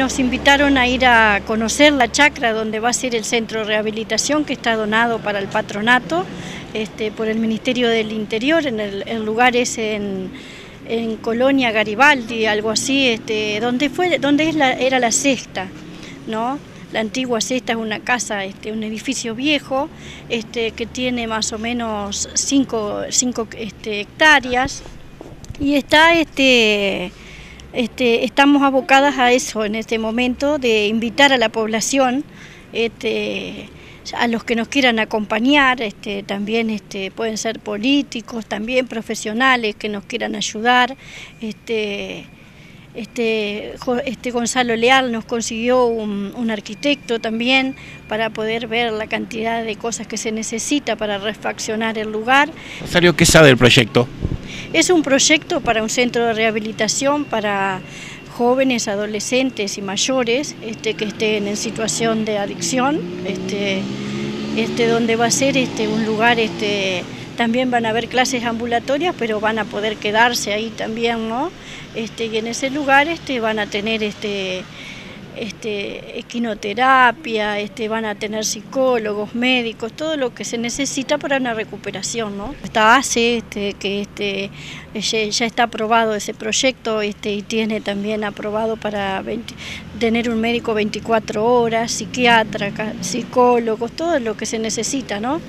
Nos invitaron a ir a conocer la chacra donde va a ser el centro de rehabilitación que está donado para el patronato este, por el Ministerio del Interior, en el, es en, Colonia Garibaldi, algo así, este, donde, fue, donde es la, era la sexta, ¿no? La antigua cesta es una casa, este, un edificio viejo este, que tiene más o menos 5 este, hectáreas y está este, este, estamos abocadas a eso en este momento, de invitar a la población, este, a los que nos quieran acompañar, este, también este, pueden ser políticos, también profesionales que nos quieran ayudar. Este, este, este Gonzalo Leal nos consiguió un, arquitecto también para poder ver la cantidad de cosas que se necesita para refaccionar el lugar. Rosario, ¿qué sabe del proyecto? Es un proyecto para un centro de rehabilitación para jóvenes, adolescentes y mayores este, que estén en situación de adicción, este, este, donde va a ser este, un lugar, este, también van a haber clases ambulatorias, pero van a poder quedarse ahí también, ¿no? Este, y en ese lugar este, van a tener este, este, equinoterapia, este, van a tener psicólogos, médicos, todo lo que se necesita para una recuperación. ¿no? Esta ACE, este, que este, ya, está aprobado ese proyecto este, y tiene también aprobado para tener un médico 24 horas, psiquiatra, psicólogos, todo lo que se necesita. ¿no?